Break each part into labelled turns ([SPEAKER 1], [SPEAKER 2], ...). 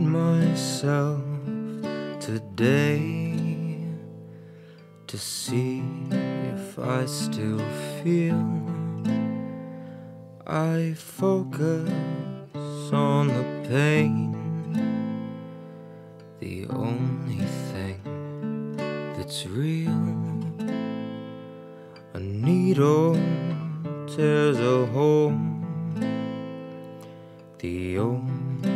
[SPEAKER 1] myself today to see if I still feel. I focus on the pain, the only thing that's real. A needle tears a hole, the old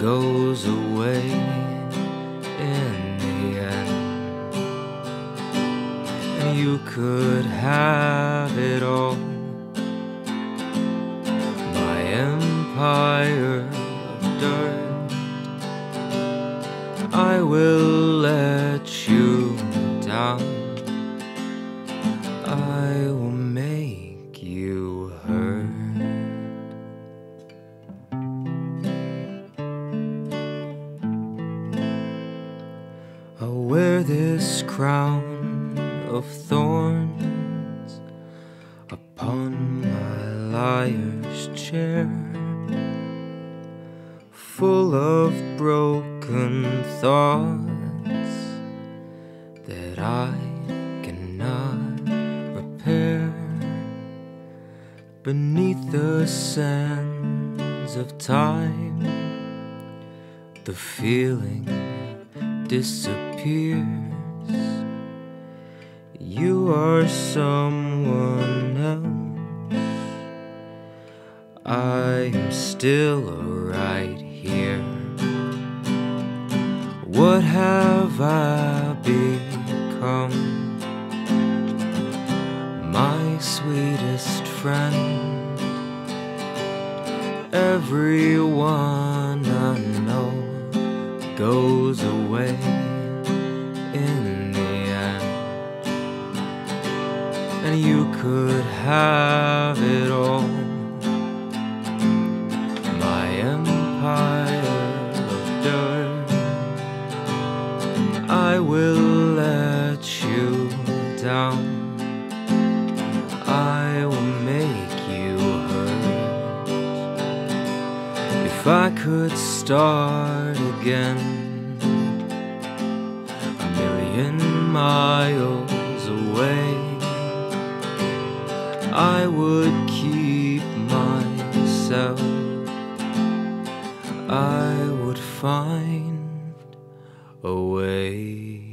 [SPEAKER 1] goes away in the end. And you could have it all. My empire of dirt. I will wear this crown of thorns upon my liar's chair, full of broken thoughts that I cannot repair. Beneath the sands of time, the feeling disappears. You are someone else. I am still right here. What have I become? My sweetest friend. Everyone I know goes away in the end. And you could have it all. My empire of dirt. I will let you down. I will make you hurt. If I could start again million miles away, I would keep myself. I would find a way.